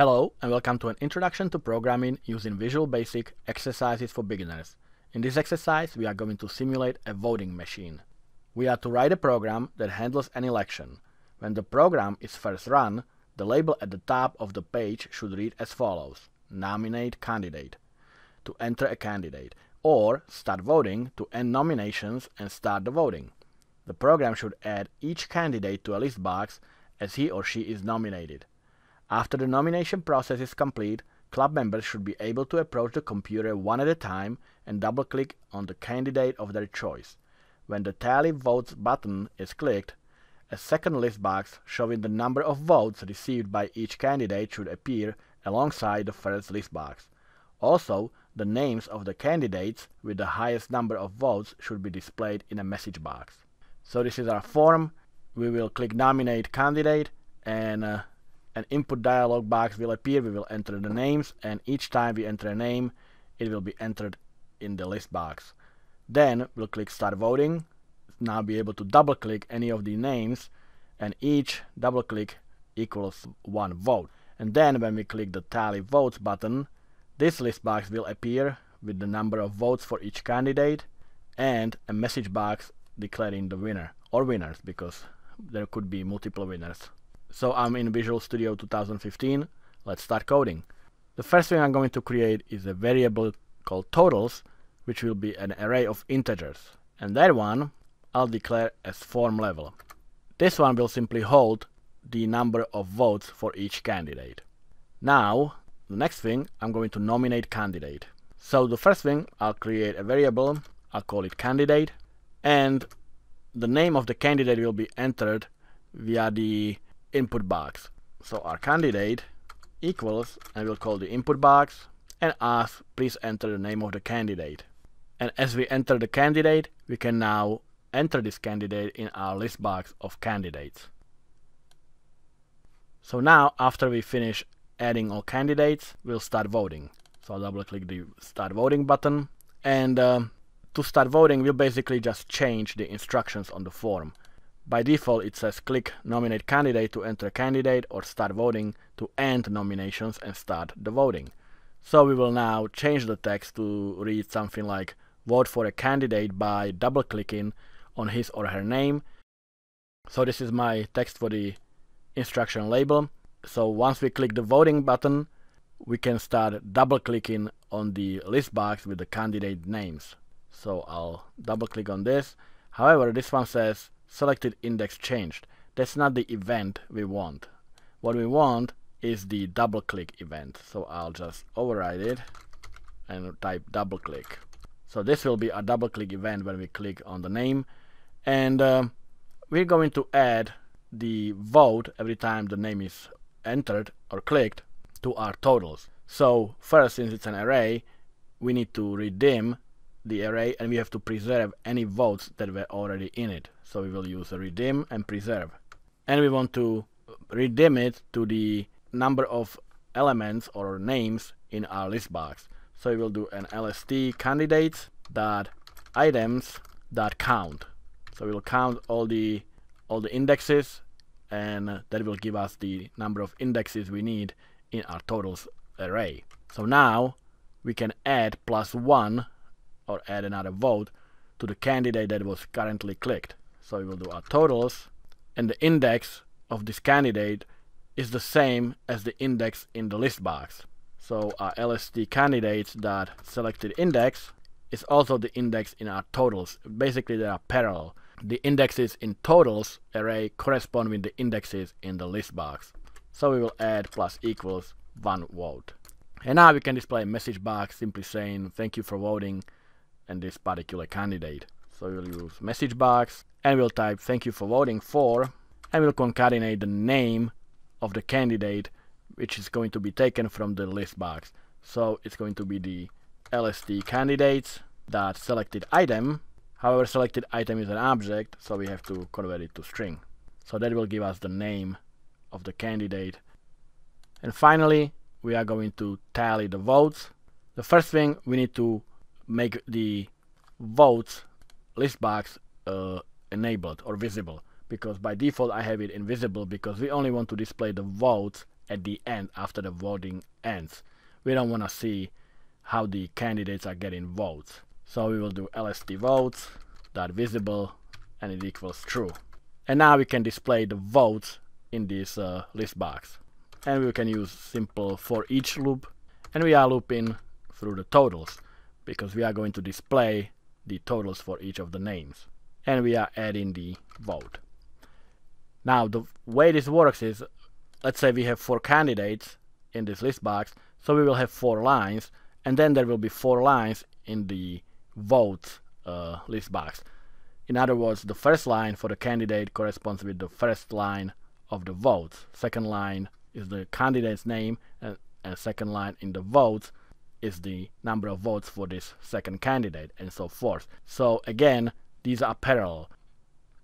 Hello and welcome to an introduction to programming using Visual Basic exercises for beginners. In this exercise we are going to simulate a voting machine. We are to write a program that handles an election. When the program is first run, the label at the top of the page should read as follows. Nominate candidate to enter a candidate or start voting to end nominations and start the voting. The program should add each candidate to a list box as he or she is nominated. After the nomination process is complete, club members should be able to approach the computer one at a time and double-click on the candidate of their choice. When the Tally Votes button is clicked, a second list box showing the number of votes received by each candidate should appear alongside the first list box. Also, the names of the candidates with the highest number of votes should be displayed in a message box. So this is our form. We will click Nominate Candidate and uh, an input dialog box will appear. We will enter the names and each time we enter a name it will be entered in the list box. Then we'll click Start Voting. Now be able to double click any of the names and each double click equals one vote. And then when we click the Tally Votes button this list box will appear with the number of votes for each candidate and a message box declaring the winner or winners because there could be multiple winners. So I'm in Visual Studio 2015. Let's start coding. The first thing I'm going to create is a variable called totals, which will be an array of integers. And that one I'll declare as form level. This one will simply hold the number of votes for each candidate. Now, the next thing, I'm going to nominate candidate. So the first thing, I'll create a variable, I'll call it candidate, and the name of the candidate will be entered via the input box. So our candidate equals, and we'll call the input box, and ask please enter the name of the candidate. And as we enter the candidate, we can now enter this candidate in our list box of candidates. So now, after we finish adding all candidates, we'll start voting. So I'll double click the start voting button. And uh, to start voting, we'll basically just change the instructions on the form. By default, it says click nominate candidate to enter a candidate or start voting to end nominations and start the voting. So we will now change the text to read something like vote for a candidate by double clicking on his or her name. So this is my text for the instruction label. So once we click the voting button, we can start double clicking on the list box with the candidate names. So I'll double click on this. However, this one says selected index changed. That's not the event we want. What we want is the double click event. So I'll just override it and type double click. So this will be a double click event when we click on the name. And uh, we're going to add the vote every time the name is entered or clicked to our totals. So first, since it's an array, we need to ReDim the array and we have to preserve any votes that were already in it. So we will use ReDim and preserve. And we want to ReDim it to the number of elements or names in our list box. So we will do an lst candidates dot items dot count. So we will count all the all the indexes and that will give us the number of indexes we need in our totals array. So now we can add plus one or add another vote to the candidate that was currently clicked. So we will do our totals and the index of this candidate is the same as the index in the list box. So our lst candidates dot selected index is also the index in our totals. Basically they are parallel. The indexes in totals array correspond with the indexes in the list box. So we will add plus equals one vote. And now we can display a message box simply saying thank you for voting and this particular candidate. So we'll use message box and we'll type thank you for voting for and we'll concatenate the name of the candidate which is going to be taken from the list box. So it's going to be the lst candidates dot selected item. However, selected item is an object, so we have to convert it to string. So that will give us the name of the candidate. And finally, we are going to tally the votes. The first thing we need to make the votes list box uh, enabled or visible because by default I have it invisible because we only want to display the votes at the end after the voting ends. We don't want to see how the candidates are getting votes. So we will do lst votes dot visible and it equals true. And now we can display the votes in this uh, list box. And we can use simple for each loop and we are looping through the totals because we are going to display the totals for each of the names and we are adding the vote. Now the way this works is let's say we have four candidates in this list box so we will have four lines and then there will be four lines in the vote uh, list box. In other words, the first line for the candidate corresponds with the first line of the votes. Second line is the candidate's name and, and second line in the votes is the number of votes for this second candidate and so forth. So again, these are parallel.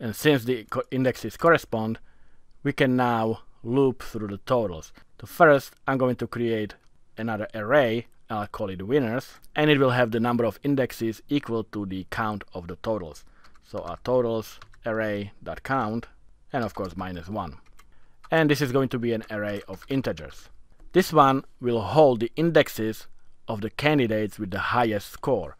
And since the indexes correspond, we can now loop through the totals. So first, I'm going to create another array, I'll call it winners, and it will have the number of indexes equal to the count of the totals. So our totals array.count, and of course minus 1. And this is going to be an array of integers. This one will hold the indexes of the candidates with the highest score,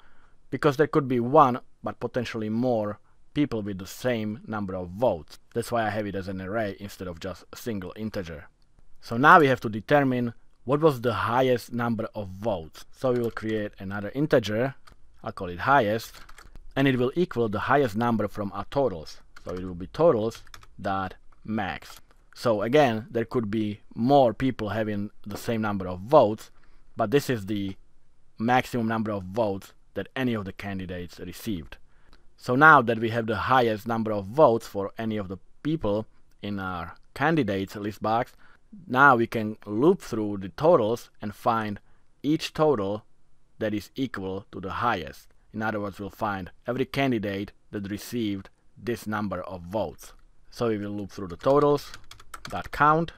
because there could be one, but potentially more, people with the same number of votes. That's why I have it as an array instead of just a single integer. So now we have to determine what was the highest number of votes. So we will create another integer, I'll call it highest, and it will equal the highest number from our totals. So it will be totals dot max. So again, there could be more people having the same number of votes, but this is the maximum number of votes that any of the candidates received. So now that we have the highest number of votes for any of the people in our candidates list box, now we can loop through the totals and find each total that is equal to the highest. In other words, we'll find every candidate that received this number of votes. So we will loop through the totals, dot count,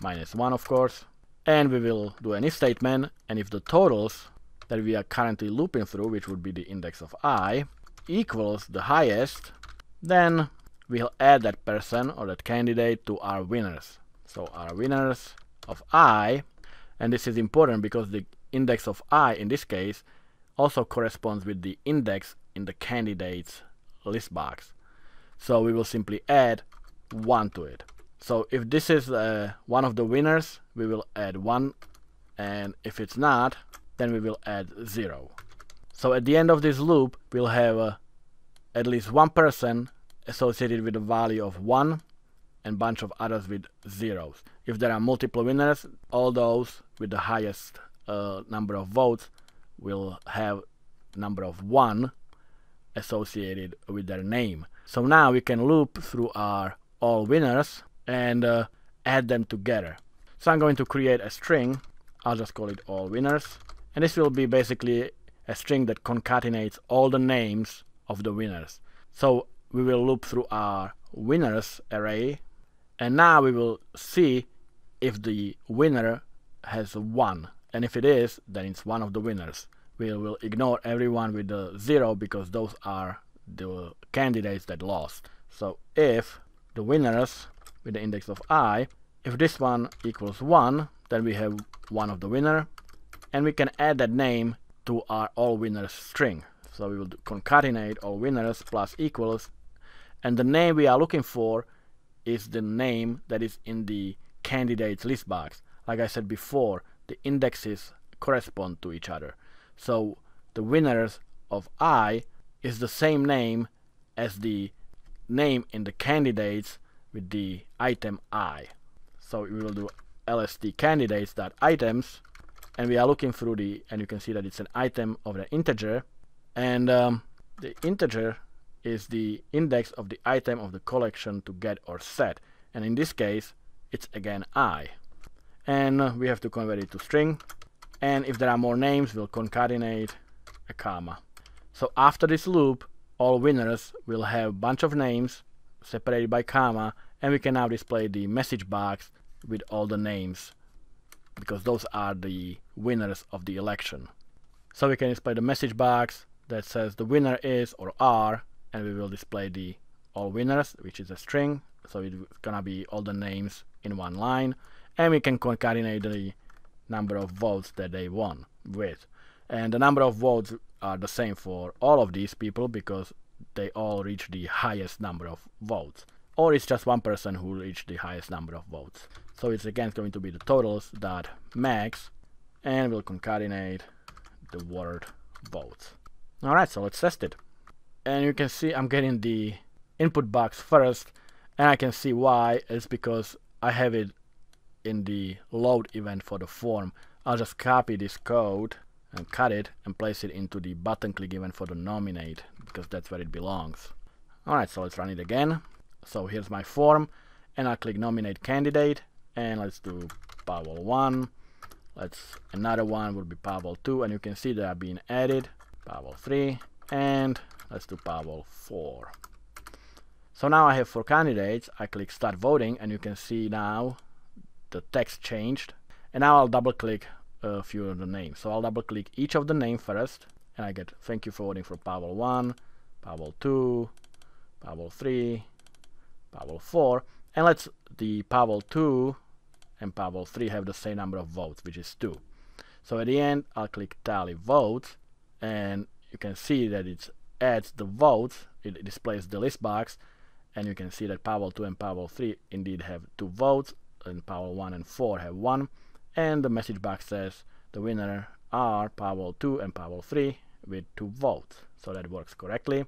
minus 1 of course, and we will do an if statement, and if the totals that we are currently looping through, which would be the index of i, equals the highest, then we'll add that person or that candidate to our winners. So our winners of i, and this is important because the index of i in this case also corresponds with the index in the candidates list box. So we will simply add 1 to it. So if this is uh, one of the winners, we will add 1, and if it's not, then we will add 0. So at the end of this loop, we'll have uh, at least one person associated with a value of 1 and bunch of others with zeros. If there are multiple winners, all those with the highest uh, number of votes will have number of 1 associated with their name. So now we can loop through our all winners and uh, add them together. So I'm going to create a string, I'll just call it all winners, and this will be basically a string that concatenates all the names of the winners. So we will loop through our winners array and now we will see if the winner has 1 and if it is then it's one of the winners. We will ignore everyone with the 0 because those are the candidates that lost. So if the winners with the index of i, if this one equals 1 then we have one of the winner and we can add that name to our all winners string. So we will concatenate all winners plus equals and the name we are looking for is the name that is in the candidates list box. Like I said before, the indexes correspond to each other. So the winners of I is the same name as the name in the candidates with the item I. So we will do lst candidates.items and we are looking through the and you can see that it's an item of the integer. And um, the integer is the index of the item of the collection to get or set. And in this case it's again i. And we have to convert it to string. And if there are more names we'll concatenate a comma. So after this loop all winners will have a bunch of names separated by comma and we can now display the message box with all the names because those are the winners of the election so we can display the message box that says the winner is or are and we will display the all winners which is a string so it's gonna be all the names in one line and we can concatenate the number of votes that they won with. And the number of votes are the same for all of these people because they all reach the highest number of votes. Or it's just one person who reached the highest number of votes. So it's again going to be the totals dot max and we'll concatenate the word votes. Alright, so let's test it. And you can see I'm getting the input box first and I can see why. It's because I have it in the load event for the form. I'll just copy this code and cut it and place it into the button click event for the nominate because that's where it belongs. Alright, so let's run it again. So here's my form and I click nominate candidate and let's do Pavol 1. Let's another one would be Pavol 2 and you can see they are being added. Pavol 3 and let's do Pavol 4. So now I have four candidates. I click start voting and you can see now the text changed. And now I'll double click a few of the names. So I'll double click each of the name first and I get thank you for voting for Pavol 1, Pavol 2, Pavol 3, Pavol 4 and let's the Pavol 2 and Pavol 3 have the same number of votes which is 2. So at the end I'll click tally votes and you can see that it adds the votes, it displays the list box and you can see that Pavol 2 and Pavol 3 indeed have 2 votes and Pavol 1 and 4 have 1 and the message box says the winner are Pavol 2 and Pavol 3 with 2 votes. So that works correctly.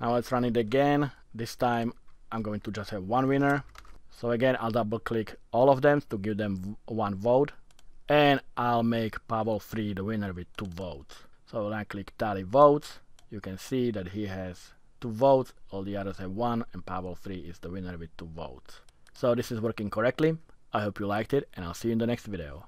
Now let's run it again. This time I'm going to just have one winner. So again, I'll double click all of them to give them one vote. And I'll make Pavol 3 the winner with 2 votes. So when I click tally votes, you can see that he has 2 votes, all the others have 1, and Pavol 3 is the winner with 2 votes. So this is working correctly. I hope you liked it and I'll see you in the next video.